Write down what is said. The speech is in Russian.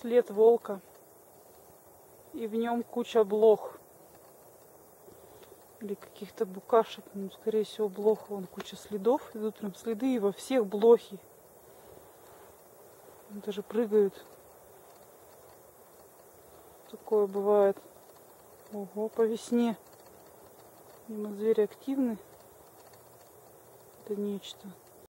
след волка. И в нем куча блох. Или каких-то букашек. Ну, скорее всего, блох. Вон куча следов. Идут прям следы, и во всех блохи. Даже прыгают. Такое бывает. Ого, по весне. Видимо, звери активны. Это нечто.